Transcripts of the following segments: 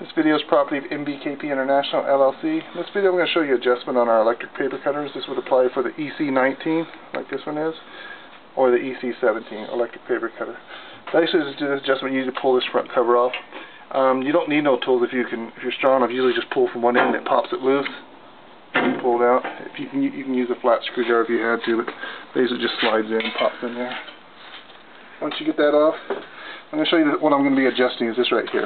This video is property of MBKP International LLC. In this video I'm going to show you adjustment on our electric paper cutters. This would apply for the EC19, like this one is, or the EC17 electric paper cutter. Basically to do this adjustment you need to pull this front cover off. Um, you don't need no tools if you can if you're strong enough. Usually just pull from one end and it pops it loose. Pull it out. If you can you can use a flat screwdriver if you had to, but basically just slides in and pops in there. Once you get that off, I'm going to show you what I'm going to be adjusting is this right here.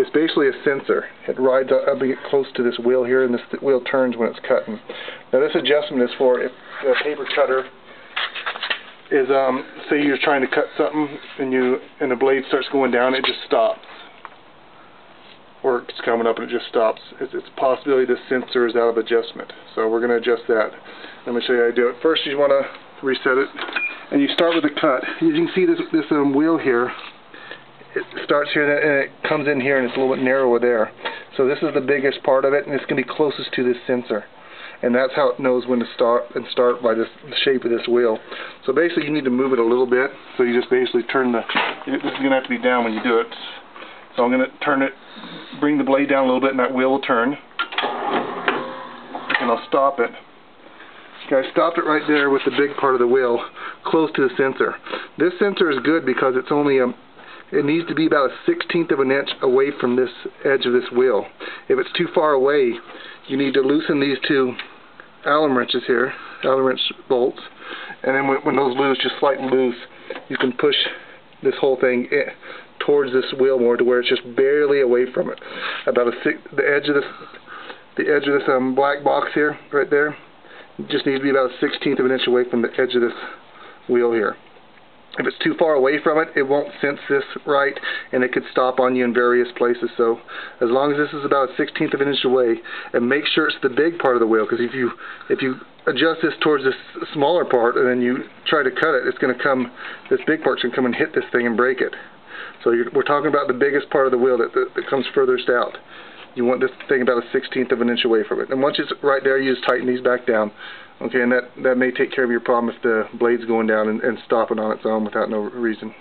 It's basically a sensor. It rides up close to this wheel here, and this wheel turns when it's cutting. Now this adjustment is for if the paper cutter is, um, say you're trying to cut something and you and the blade starts going down, it just stops. Or it's coming up and it just stops. It's, it's a possibility this sensor is out of adjustment. So we're going to adjust that. Let me show you how to do it. First you want to reset it, and you start with the cut. As you can see this, this um, wheel here it starts here and it comes in here and it's a little bit narrower there. So this is the biggest part of it and it's going to be closest to this sensor. And that's how it knows when to start and start by this the shape of this wheel. So basically you need to move it a little bit. So you just basically turn the, this is going to have to be down when you do it. So I'm going to turn it, bring the blade down a little bit and that wheel will turn. And I'll stop it. Okay, I stopped it right there with the big part of the wheel close to the sensor. This sensor is good because it's only a it needs to be about a sixteenth of an inch away from this edge of this wheel. If it's too far away, you need to loosen these two Allen wrenches here, Allen wrench bolts, and then when, those loose, just slightly loose, you can push this whole thing in, towards this wheel more to where it's just barely away from it. About a six, the edge of this, the edge of this um, black box here, right there, just needs to be about a sixteenth of an inch away from the edge of this wheel here. If it's too far away from it, it won't sense this right, and it could stop on you in various places. So as long as this is about a 16th of an inch away, and make sure it's the big part of the wheel, because if you if you adjust this towards this smaller part and then you try to cut it, it's going to come, this big part's going to come and hit this thing and break it. So we're talking about the biggest part of the wheel that, that, that comes furthest out. You want this thing about a 16th of an inch away from it. And once it's right there, you just tighten these back down. Okay, and that, that may take care of your problem if the blade's going down and, and stopping on its own without no reason.